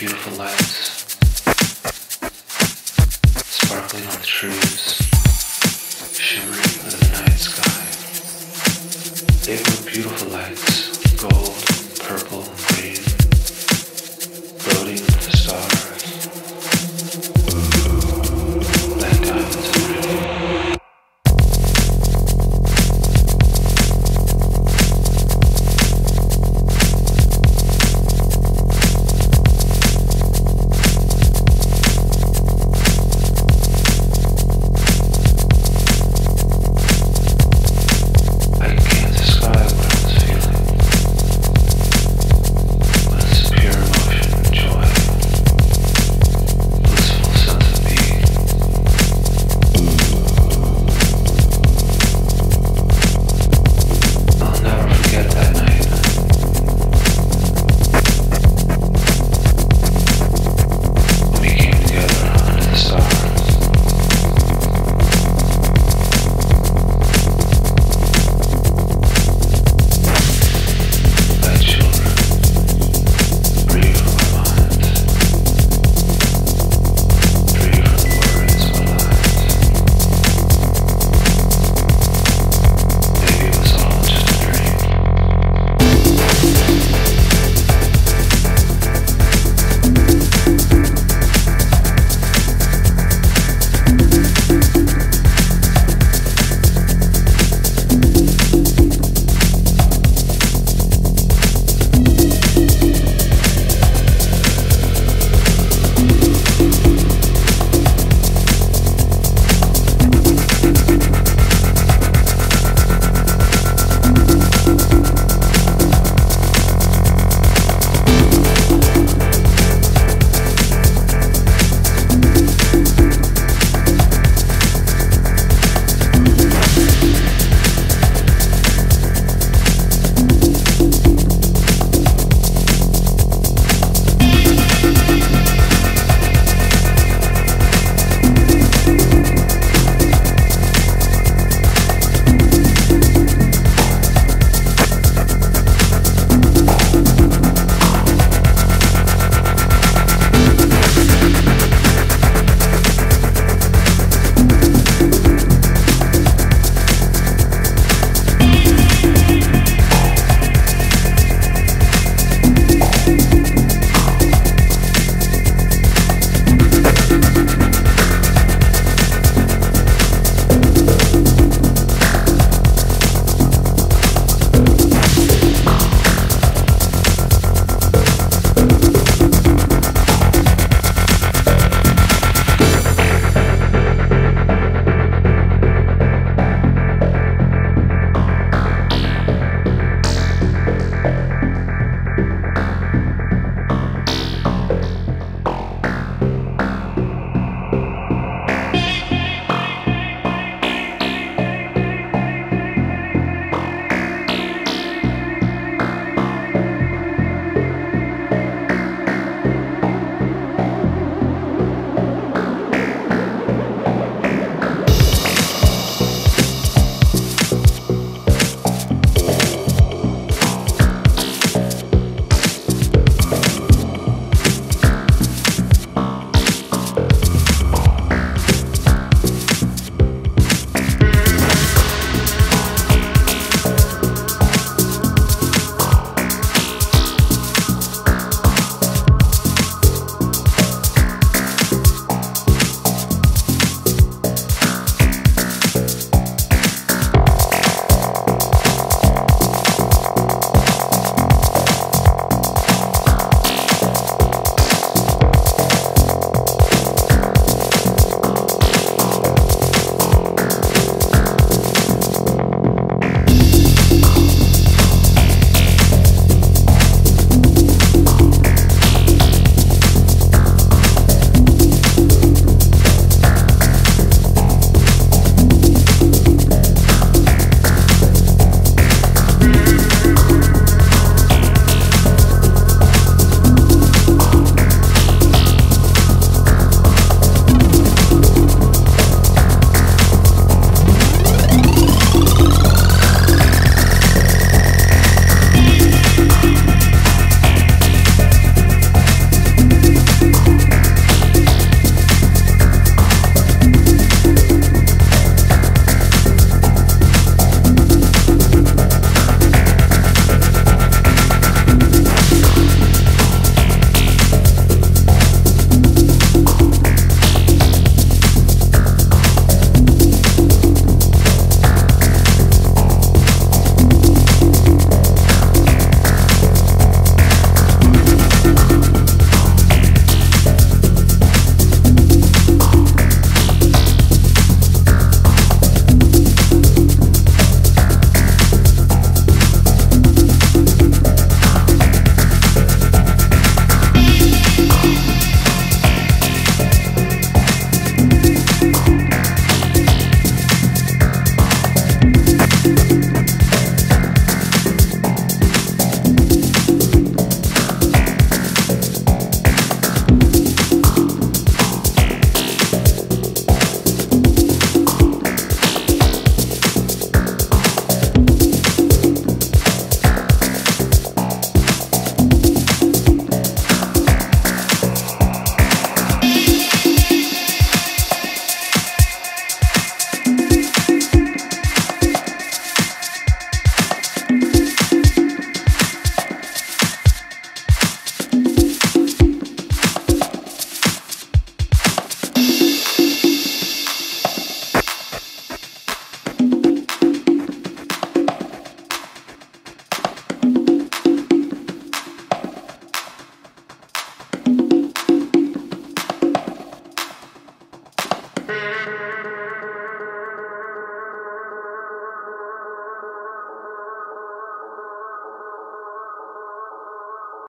beautiful lights sparkling on the trees, shimmering under the night sky. They were beautiful lights, gold.